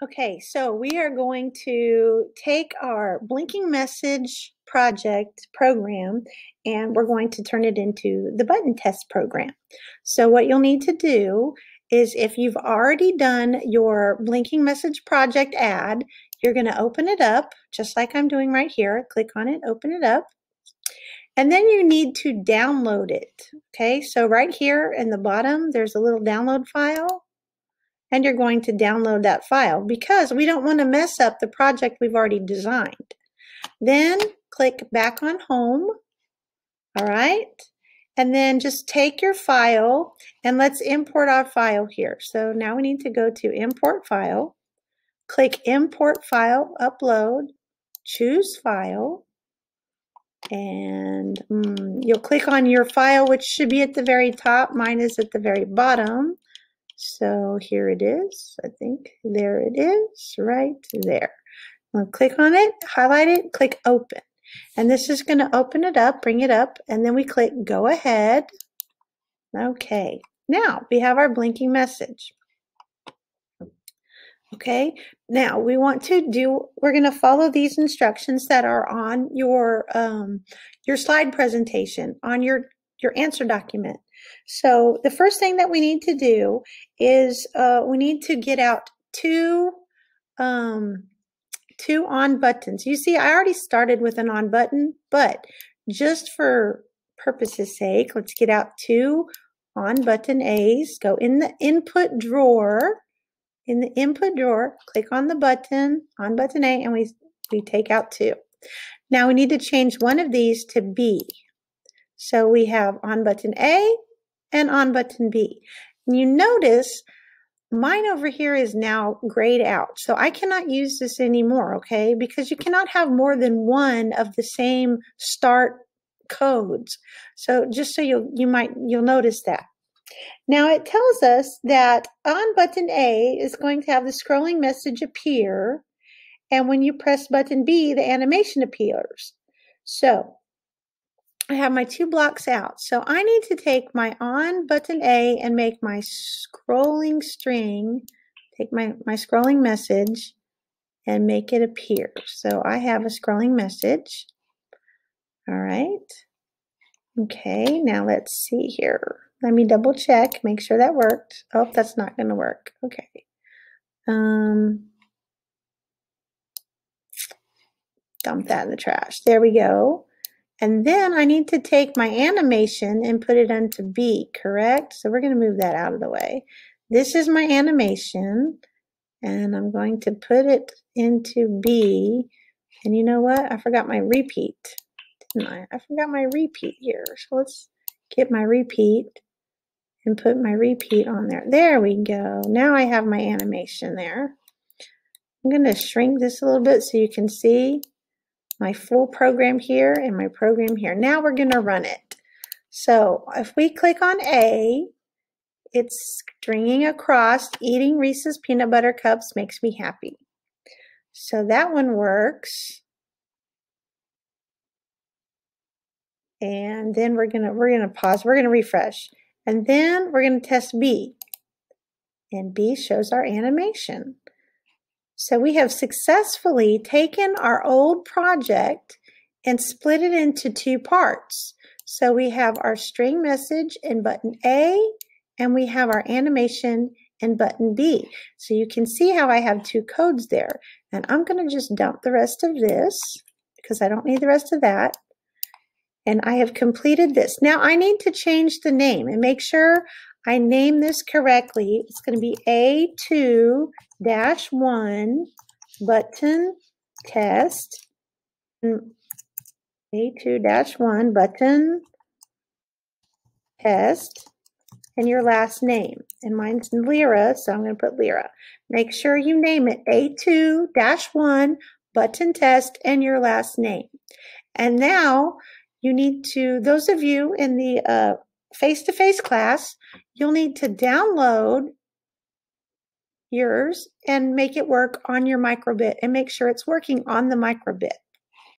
Okay, so we are going to take our blinking message project program and we're going to turn it into the button test program. So what you'll need to do is if you've already done your blinking message project ad, you're going to open it up just like I'm doing right here. Click on it, open it up. And then you need to download it. Okay, so right here in the bottom, there's a little download file and you're going to download that file because we don't want to mess up the project we've already designed. Then click back on home. All right. And then just take your file and let's import our file here. So now we need to go to import file, click import file, upload, choose file, and mm, you'll click on your file, which should be at the very top. Mine is at the very bottom. So here it is. I think there it is right there. I'll click on it, highlight it, click open. And this is going to open it up, bring it up, and then we click go ahead. Okay, now we have our blinking message. Okay, now we want to do, we're going to follow these instructions that are on your, um, your slide presentation, on your, your answer document. So the first thing that we need to do is uh, we need to get out two um, two on buttons. You see, I already started with an on button, but just for purposes sake, let's get out two on button A's. Go in the input drawer. In the input drawer, click on the button, on button A, and we, we take out two. Now we need to change one of these to B. So we have on button A and on button B. And you notice mine over here is now grayed out. So I cannot use this anymore, okay? Because you cannot have more than one of the same start codes. So just so you you might you'll notice that. Now it tells us that on button A is going to have the scrolling message appear and when you press button B the animation appears. So I have my two blocks out. So I need to take my on button A and make my scrolling string, take my, my scrolling message and make it appear. So I have a scrolling message. All right. Okay, now let's see here. Let me double check, make sure that worked. Oh, that's not going to work. Okay. Um, dump that in the trash. There we go. And then I need to take my animation and put it onto B, correct? So we're going to move that out of the way. This is my animation, and I'm going to put it into B. And you know what? I forgot my repeat, didn't I? I forgot my repeat here. So let's get my repeat and put my repeat on there. There we go. Now I have my animation there. I'm going to shrink this a little bit so you can see my full program here and my program here. Now we're going to run it. So if we click on A, it's stringing across, eating Reese's peanut butter cups makes me happy. So that one works. And then we're gonna we're gonna pause, we're gonna refresh. And then we're gonna test B. And B shows our animation. So we have successfully taken our old project and split it into two parts. So we have our string message in button A and we have our animation in button B. So you can see how I have two codes there. And I'm going to just dump the rest of this because I don't need the rest of that. And I have completed this. Now I need to change the name and make sure I name this correctly. It's going to be A2 dash one button test A2 dash one button test and your last name. And mine's Lira, so I'm going to put Lira. Make sure you name it A2 dash one button test and your last name. And now you need to, those of you in the uh, face-to-face class, you'll need to download yours and make it work on your microbit and make sure it's working on the microbit.